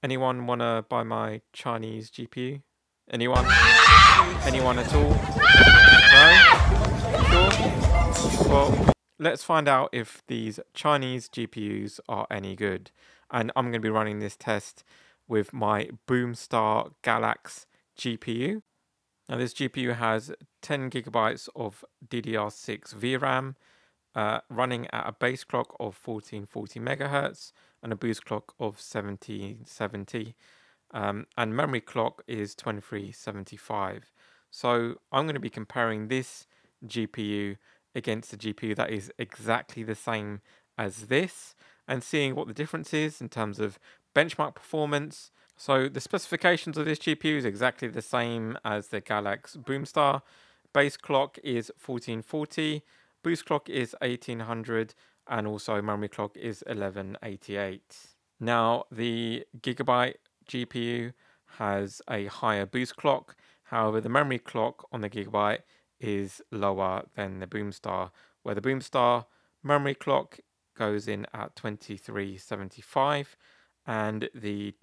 Anyone want to buy my Chinese GPU? Anyone? Anyone at all? No? Sure? Well, let's find out if these Chinese GPUs are any good. And I'm going to be running this test with my Boomstar Galax GPU. Now this GPU has 10 gigabytes of DDR6 VRAM, uh, running at a base clock of 1440 megahertz and a boost clock of 1770 um, and memory clock is 2375 so I'm going to be comparing this GPU against the GPU that is exactly the same as this and seeing what the difference is in terms of benchmark performance. So the specifications of this GPU is exactly the same as the Galax Boomstar. Base clock is 1440 boost clock is 1800 and also memory clock is 1188. Now the Gigabyte GPU has a higher boost clock, however the memory clock on the Gigabyte is lower than the Boomstar, where the Boomstar memory clock goes in at 2375 and the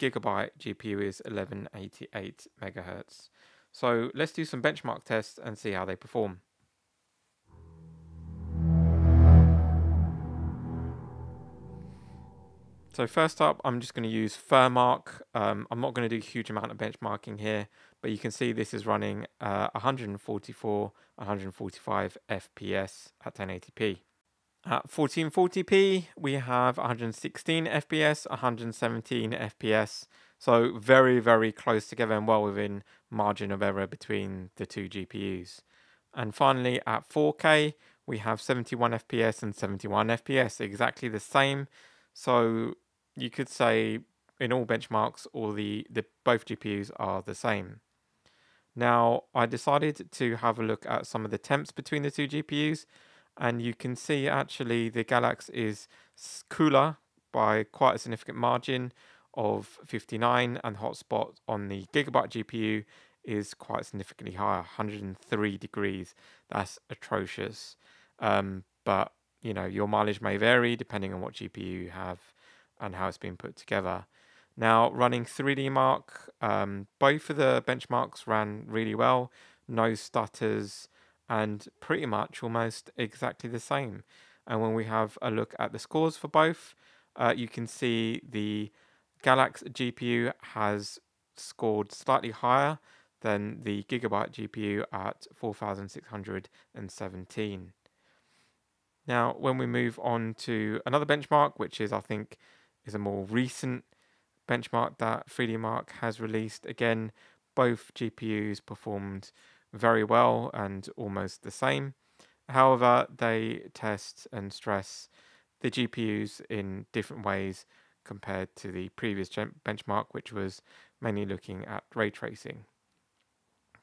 Gigabyte GPU is 1188 megahertz. So let's do some benchmark tests and see how they perform. So first up, I'm just going to use Furmark. Um, I'm not going to do a huge amount of benchmarking here, but you can see this is running uh, 144, 145 FPS at 1080p. At 1440p, we have 116 FPS, 117 FPS. So very, very close together and well within margin of error between the two GPUs. And finally, at 4K, we have 71 FPS and 71 FPS, exactly the same. So you could say in all benchmarks, all the, the both GPUs are the same. Now, I decided to have a look at some of the temps between the two GPUs, and you can see actually the Galax is cooler by quite a significant margin of 59, and hotspot on the Gigabyte GPU is quite significantly higher, 103 degrees. That's atrocious. Um, but you know, your mileage may vary depending on what GPU you have and how it's been put together. Now, running 3D Mark, um, both of the benchmarks ran really well, no stutters, and pretty much almost exactly the same. And when we have a look at the scores for both, uh, you can see the Galax GPU has scored slightly higher than the Gigabyte GPU at 4617. Now, when we move on to another benchmark, which is, I think, is a more recent benchmark that 3D Mark has released. Again, both GPUs performed very well and almost the same. However, they test and stress the GPUs in different ways compared to the previous benchmark, which was mainly looking at ray tracing.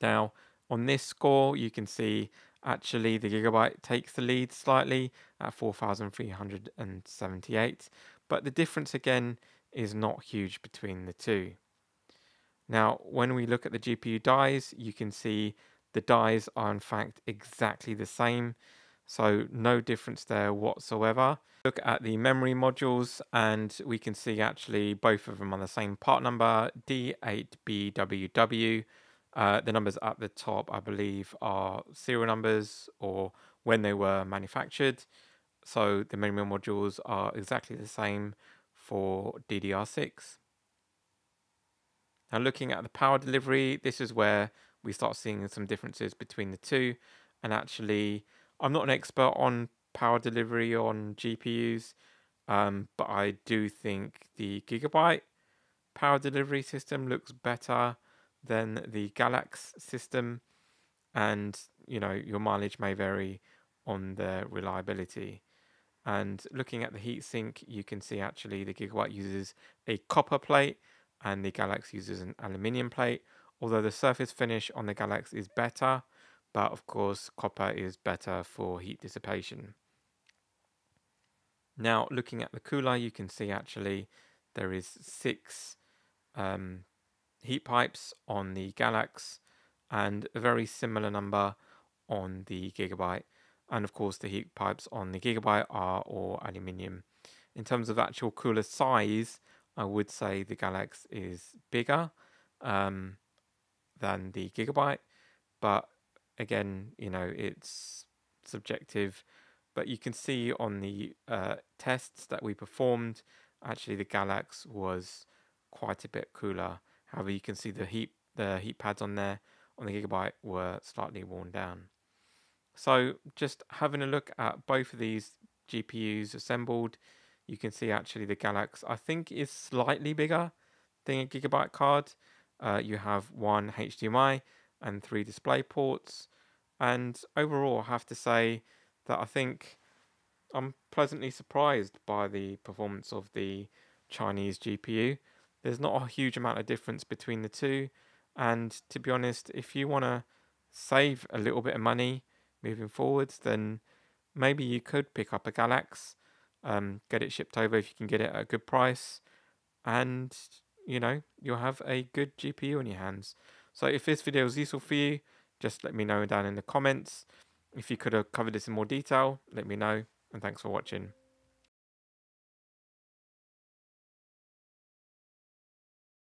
Now, on this score, you can see actually the Gigabyte takes the lead slightly at 4,378, but the difference again is not huge between the two. Now, when we look at the GPU dies, you can see the dies are in fact exactly the same. So no difference there whatsoever. Look at the memory modules and we can see actually both of them on the same part number, D8BWW. Uh, the numbers at the top, I believe, are serial numbers or when they were manufactured. So the memory modules are exactly the same for DDR6. Now looking at the power delivery, this is where we start seeing some differences between the two. And actually, I'm not an expert on power delivery on GPUs, um, but I do think the Gigabyte power delivery system looks better than the Galax system. And, you know, your mileage may vary on the reliability. And looking at the heatsink, you can see actually the Gigabyte uses a copper plate and the Galax uses an aluminium plate. Although the surface finish on the Galax is better, but of course copper is better for heat dissipation. Now looking at the cooler, you can see actually there is six um, heat pipes on the Galax and a very similar number on the Gigabyte and of course the heat pipes on the Gigabyte are all aluminium. In terms of actual cooler size, I would say the Galax is bigger um, than the Gigabyte, but again, you know, it's subjective. But you can see on the uh, tests that we performed, actually the Galax was quite a bit cooler. However, you can see the heat the heat pads on there on the Gigabyte were slightly worn down. So just having a look at both of these GPUs assembled, you can see actually the Galax I think is slightly bigger than a Gigabyte card. Uh, you have one HDMI and three display ports. And overall, I have to say that I think I'm pleasantly surprised by the performance of the Chinese GPU. There's not a huge amount of difference between the two. And to be honest, if you want to save a little bit of money moving forwards, then maybe you could pick up a Galax, um, get it shipped over if you can get it at a good price, and you know you'll have a good GPU in your hands. So if this video was useful for you, just let me know down in the comments. If you could have covered this in more detail, let me know, and thanks for watching.